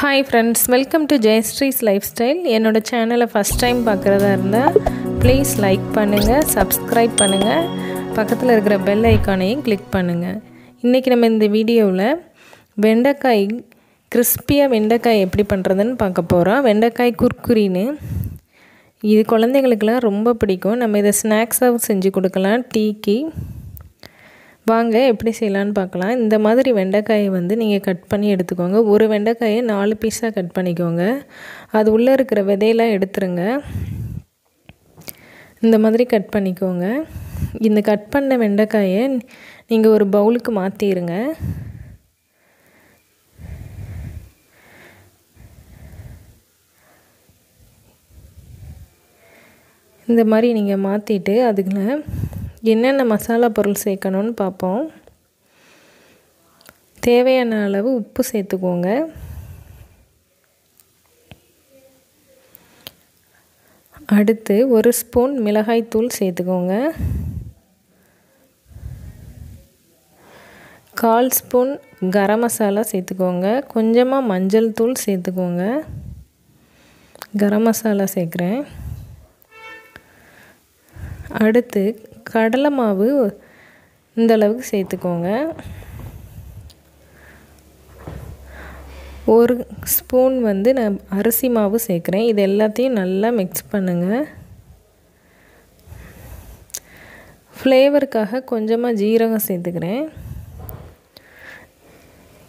Hi friends welcome to Jayashree's lifestyle என்னோடய சேனலை first time பார்க்குறதா இருந்தால் ப்ளீஸ் லைக் பண்ணுங்கள் சப்ஸ்கிரைப் பண்ணுங்கள் பக்கத்தில் இருக்கிற பெல் ஐக்கானையும் கிளிக் பண்ணுங்கள் இன்றைக்கி நம்ம இந்த வீடியோவில் வெண்டைக்காய் கிறிஸ்பியாக வெண்டைக்காய் எப்படி பண்ணுறதுன்னு பார்க்க போகிறோம் வெண்டைக்காய் குர்குரின்னு. இது குழந்தைங்களுக்கெல்லாம் ரொம்ப பிடிக்கும். நம்ம இதை ஸ்நாக்ஸாகவும் செஞ்சு கொடுக்கலாம். டீக்கு. வாங்க எப்படி செய்யலான்னு பார்க்கலாம். இந்த மாதிரி வெண்டைக்காயை வந்து நீங்கள் கட் பண்ணி எடுத்துக்கோங்க. ஒரு வெண்டைக்காயை நாலு பீஸாக கட் பண்ணிக்கோங்க. அது உள்ளே இருக்கிற விதையெல்லாம் எடுத்துருங்க. இந்த மாதிரி கட் பண்ணிக்கோங்க. இந்த கட் பண்ண வெண்டைக்காயை நீங்கள் ஒரு பவுலுக்கு மாற்றிடுங்க இந்த மாதிரி நீங்கள் மாற்றிட்டு அதுக்குள்ள என்னென்ன மசாலா பொருள் சேர்க்கணும்னு பார்ப்போம். தேவையான அளவு உப்பு சேர்த்துக்கோங்க. அடுத்து ஒரு ஸ்பூன் மிளகாய்த்தூள் சேர்த்துக்கோங்க. கால் ஸ்பூன் கரம் மசாலா சேர்த்துக்கோங்க. கொஞ்சமாக மஞ்சள் தூள் சேர்த்துக்கோங்க. கரம் மசாலா சேர்க்குறேன். அடுத்து கடலை மாவு இந்தளவுக்கு சேர்த்துக்கோங்க. ஒரு ஸ்பூன் வந்து நான் அரிசி மாவு சேர்க்குறேன். இது எல்லாத்தையும் நல்லா மிக்ஸ் பண்ணுங்கள் ஃப்ளேவருக்காக கொஞ்சமாக ஜீரகம் சேர்த்துக்கிறேன்.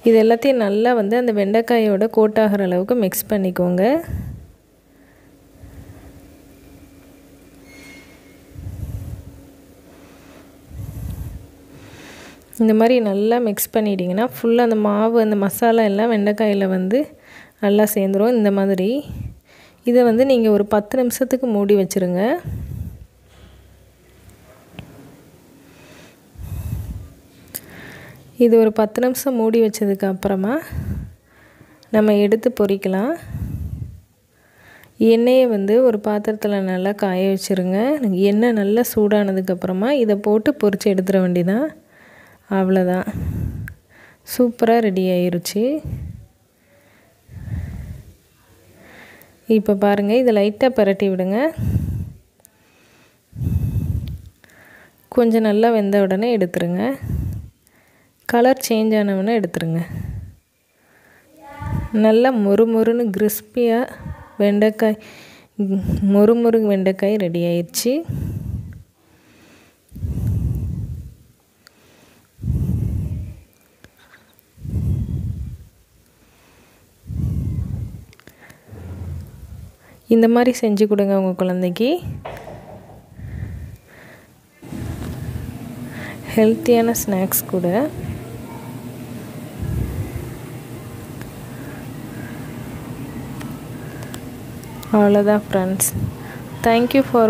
இது எல்லாத்தையும் நல்லா வந்து அந்த வெண்டைக்காயோட கோட்டாகிற அளவுக்கு மிக்ஸ் பண்ணிக்கோங்க. இந்த மாதிரி நல்லா மிக்ஸ் பண்ணிட்டிங்கன்னா ஃபுல்லாக அந்த மாவு அந்த மசாலா எல்லாம் வெண்டைக்காயில் வந்து நல்லா சேர்ந்துடும் இந்த மாதிரி இதை வந்து நீங்கள் ஒரு பத்து நிமிஷத்துக்கு மூடி வச்சுருங்க. இது ஒரு பத்து நிமிஷம் மூடி வச்சதுக்கு அப்புறமா நம்ம எடுத்து பொறிக்கலாம் எண்ணெயை வந்து ஒரு பாத்திரத்தில் நல்லா காய வச்சுருங்க. எண்ணெய் நல்லா சூடானதுக்கப்புறமா இதை போட்டு பொரித்து எடுத்துட வேண்டிதான் அவ்வளோதான் சூப்பராக ரெடி ஆயிருச்சு. இப்போ பாருங்கள் இதை லைட்டாக பரட்டி விடுங்க. கொஞ்சம் நல்லா வெந்த உடனே எடுத்துருங்க. கலர் சேஞ்ச் ஆனவுடனே எடுத்துருங்க. நல்லா மொறு மொறுன்னு கிறிஸ்பியாக வெண்டைக்காய் மொறு மொறு வெண்டைக்காய் ரெடி ஆயிடுச்சு இந்த மாதிரி செஞ்சு கொடுங்க உங்கள் குழந்தைக்கு. ஹெல்த்தியான ஸ்நாக்ஸ் கூட. அவ்வளோதான் ஃப்ரெண்ட்ஸ் தேங்க்யூ ஃபார்